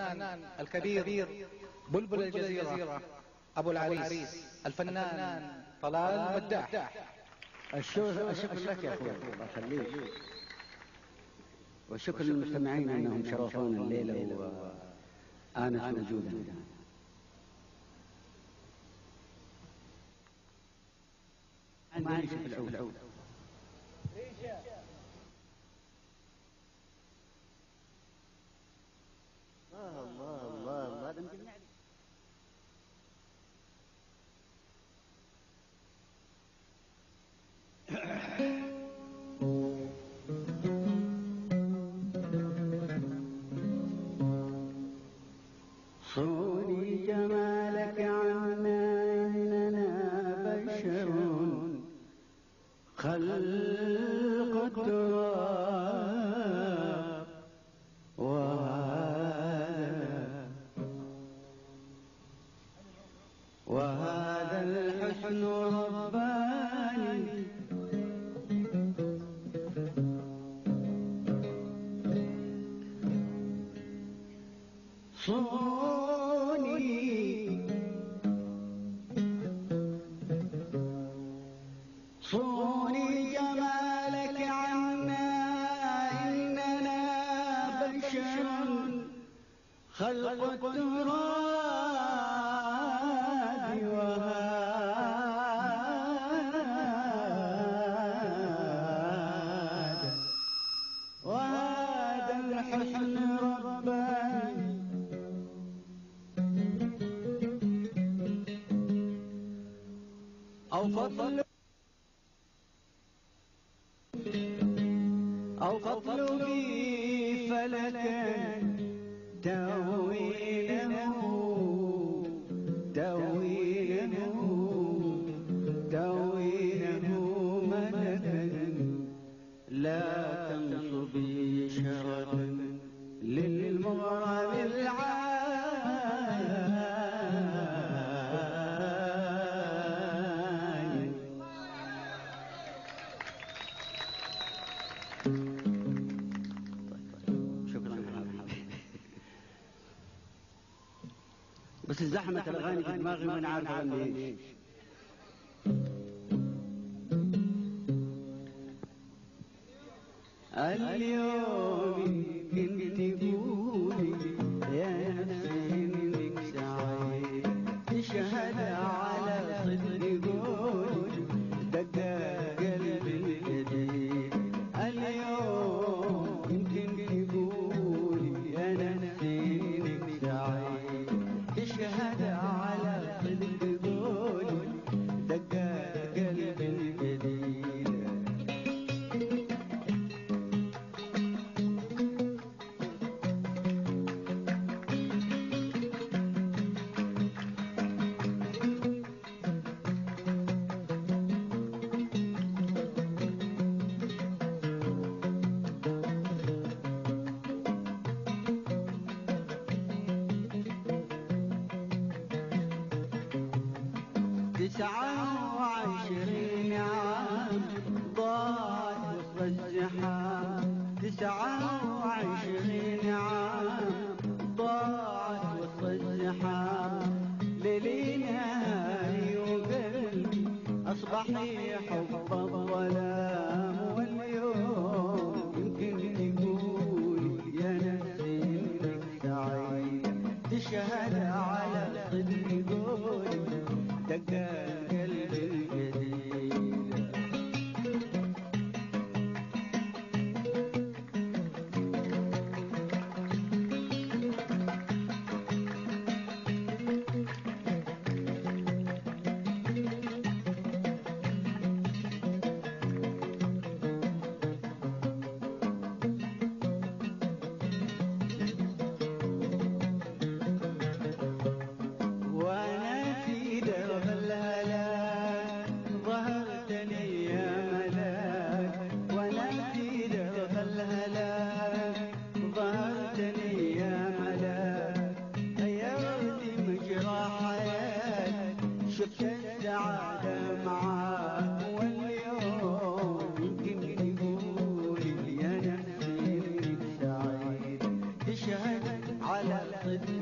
الفنان الكبير. بلبل الجزيرة. أبو العريس. الفنان. طلال مداح. الشكر الشكر لك يا أخوي الله يخليك والشكر للمستمعين أنهم شرفونا الليلة وانس وجودنا. ما نشوف العود الله الله الله الله هذا يمكن يعني صوني جمالك عنا إننا بشر. خلق صوني صوني جمالك عنا إننا بشر خلق التراب. أو فضل أو فضل بي فلكا تأويله بس الزحمة الأغاني في دماغي وأنا عارف أغني اليوم كنت حب الظلام واليوم يمكن تقول يا نفسي إنك سعيد تشهد chocolate